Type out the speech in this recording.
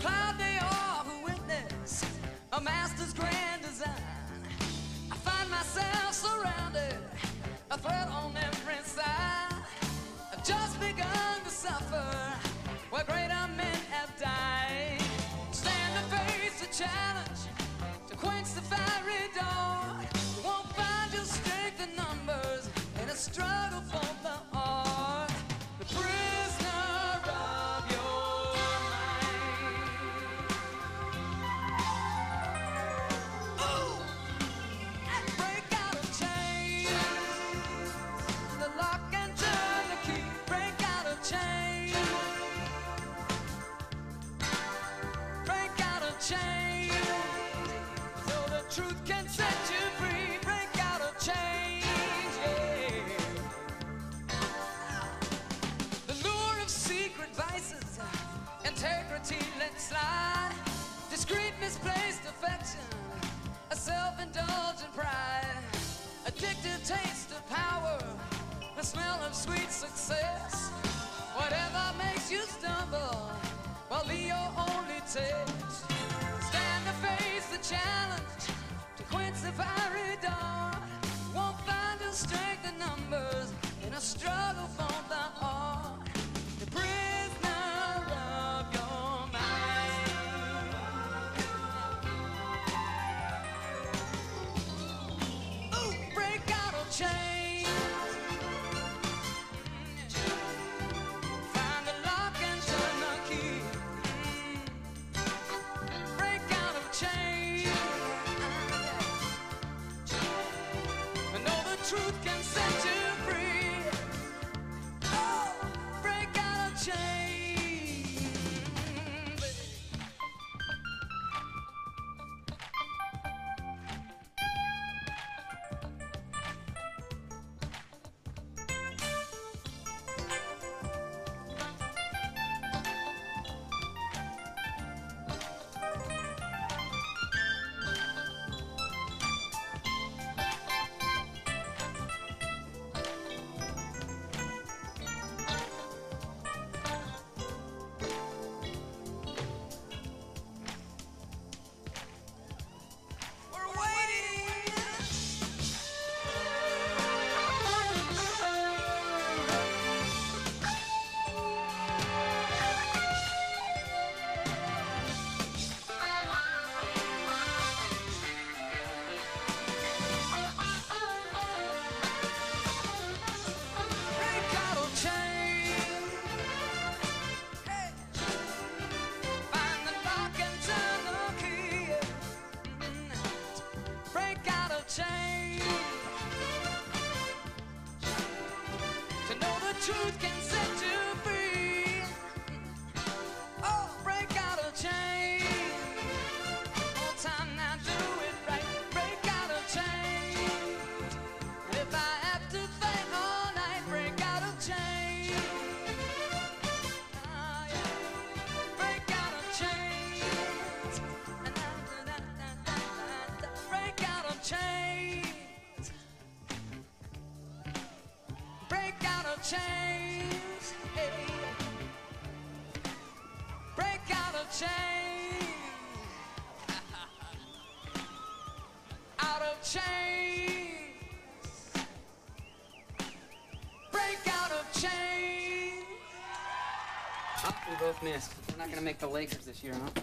cloud truth can set you free. Break out of chains. The lure of secret vices, integrity let slide. Discreet misplaced affection, a self-indulgent pride. Addictive taste of power, the smell of sweet success. Whatever makes you stumble, will be your only test. truth. truth can chains. Hey. Break out of chains. out of chains. Break out of chains. Oh, we both missed. We're not going to make the Lakers this year, huh?